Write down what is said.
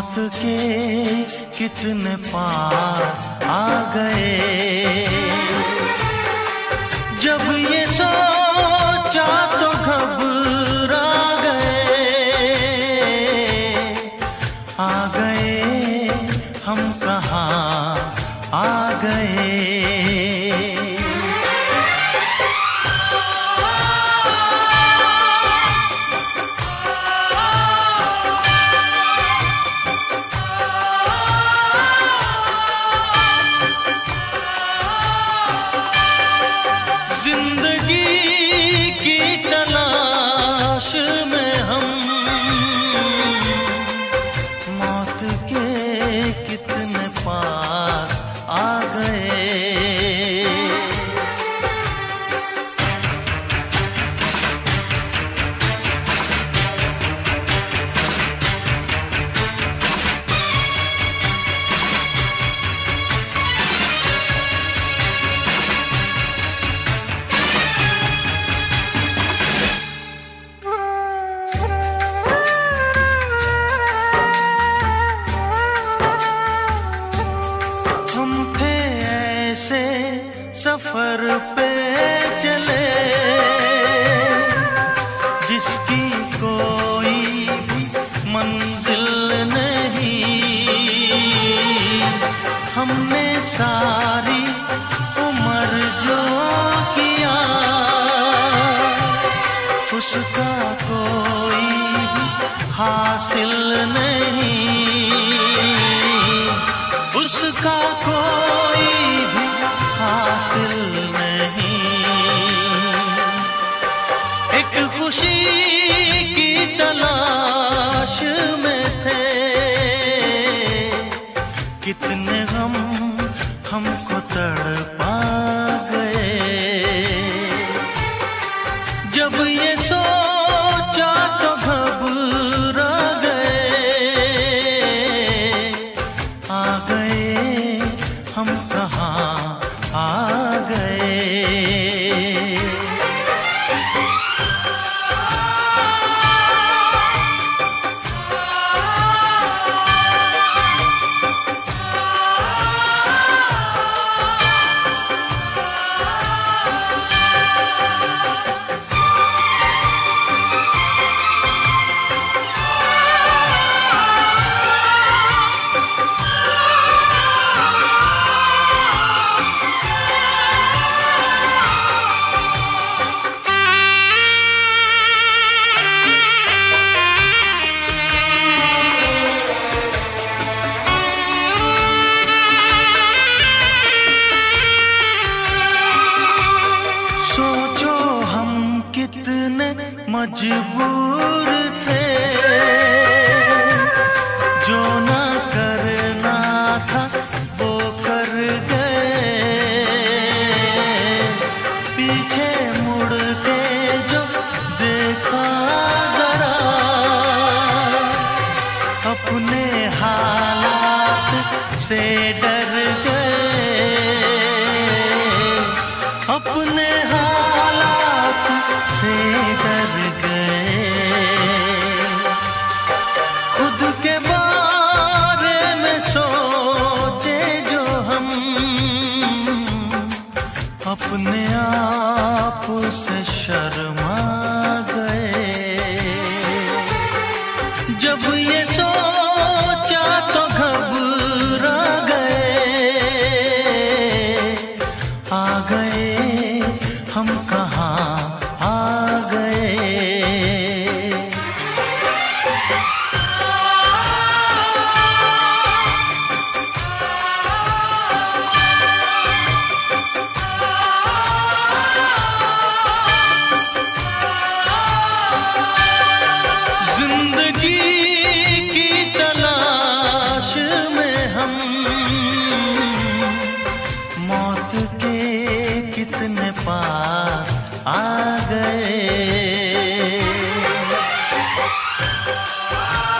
मौत के कितने पास आ गए। जब ये सोचा तो घबरा गए। आ गए हम कहाँ? आ गए। जिसकी कोई भी मंजिल नहीं। हमने सारी उम्र जो किया, उसका कोई हासिल नहीं। उसका कोई मजबूर थे। जो ना करना था, वो कर गए। पीछे मुड़ के जो देखा जरा, अपने हालात से डर गए। अपने डर गए। खुद के बारे में सोचे जो हम, अपने आप से शर्मा गए। जब Música